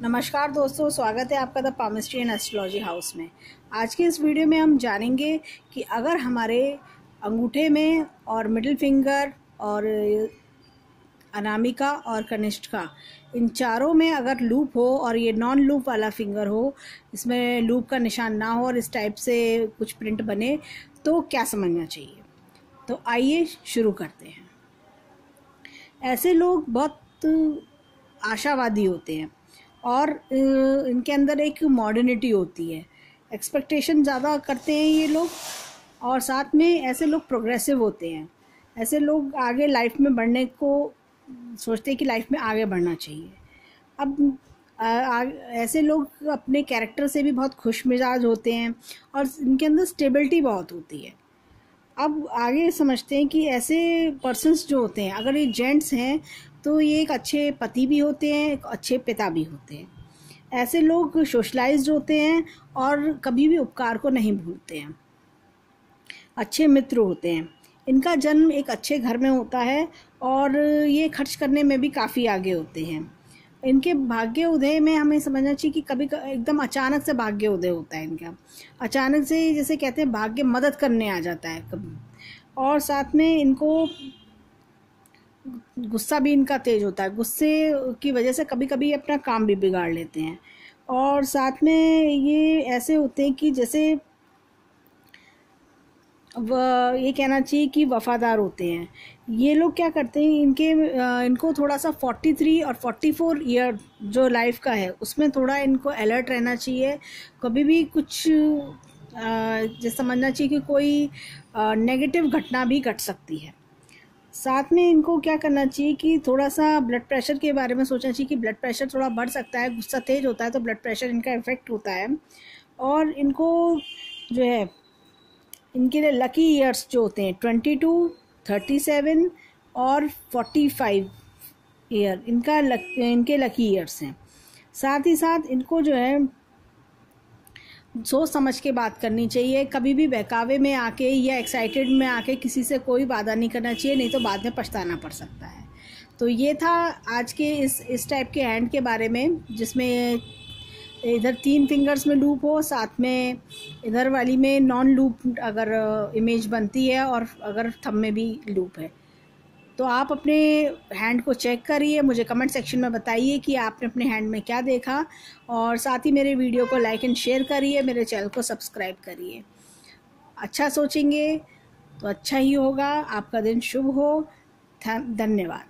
नमस्कार दोस्तों, स्वागत है आपका the palmistry and astrology house में। आज के इस वीडियो में हम जानेंगे कि अगर हमारे अंगूठे में और मिडिल फिंगर और अनामिका और कनिष्ठा इन चारों में अगर लूप हो और ये नॉन लूप वाला फिंगर हो, इसमें लूप का निशान ना हो और इस टाइप से कुछ प्रिंट बने तो क्या समझना चाहिए? तो आइए शुरू करते हैं। ऐसे लोग बहुत आशावादी होते हैं। और इनके अंदर एक मॉडर्निटी होती है। एक्सपेक्टेशन ज़्यादा करते हैं ये लोग और साथ में ऐसे लोग प्रोग्रेसिव होते हैं। ऐसे लोग आगे लाइफ में बढ़ने को सोचते हैं कि लाइफ में आगे बढ़ना चाहिए। अब आ, आ, ऐसे लोग अपने कैरेक्टर से भी बहुत खुश मिजाज होते हैं और इनके अंदर स्टेबिलिटी बहुत होती है। अब आगे समझते हैं कि ऐसे पर्सनस जो होते हैं अगर ये जेंट्स हैं तो ये एक अच्छे पति भी होते हैं, एक अच्छे पिता भी होते हैं। ऐसे लोग सोशलाइज होते हैं और कभी भी उपकार को नहीं भूलते हैं। अच्छे मित्र होते हैं। इनका जन्म एक अच्छे घर में होता है और ये खर्च करने में भी काफ़ी आगे होते हैं। इनके भाग्य उदय में हमें समझना चाहिए कि कभी एकदम अचानक से भाग्य उदय होता है इनका। अचानक से जैसे कहते हैं, भाग्य मदद करने आ जाता है कभी। और साथ में इनको गुस्सा भी इनका तेज होता है। गुस्से की वजह से कभी कभी अपना काम भी बिगाड़ लेते हैं। और साथ में ये ऐसे होते हैं कि जैसे व, ये कहना चाहिए कि वफ़ादार होते हैं। ये लोग क्या करते हैं, इनके इनको थोड़ा सा 43 और 44 ईयर जो लाइफ का है, उसमें थोड़ा इनको अलर्ट रहना चाहिए। कभी भी कुछ जैसे समझना चाहिए कि कोई नेगेटिव घटना भी घट सकती है। साथ में इनको क्या करना चाहिए कि थोड़ा सा ब्लड प्रेशर के बारे में सोचना चाहिए कि ब्लड प्रेशर थोड़ा बढ़ सकता है, गुस्सा तेज होता है तो ब्लड प्रेशर इनका इफ़ेक्ट होता है। और इनको जो है, इनके लिए लकी ईयर्स जो होते हैं ट्वेंटी टू थर्टी सेवन और फोर्टी फाइव ईयर इनका लक इनके लकी ईयर्स हैं। साथ ही साथ इनको जो है सोच समझ के बात करनी चाहिए। कभी भी बहकावे में आके या एक्साइटेड में आके किसी से कोई वादा नहीं करना चाहिए, नहीं तो बाद में पछताना पड़ सकता है। तो ये था आज के इस इस टाइप के हैंड के बारे में, जिसमें इधर तीन फिंगर्स में लूप हो, साथ में इधर वाली में नॉन लूप अगर इमेज बनती है और अगर थम में भी लूप है। तो आप अपने हैंड को चेक करिए, मुझे कमेंट सेक्शन में बताइए कि आपने अपने हैंड में क्या देखा और साथ ही मेरे वीडियो को लाइक एंड शेयर करिए, मेरे चैनल को सब्सक्राइब करिए। अच्छा सोचेंगे तो अच्छा ही होगा। आपका दिन शुभ हो। धन्यवाद।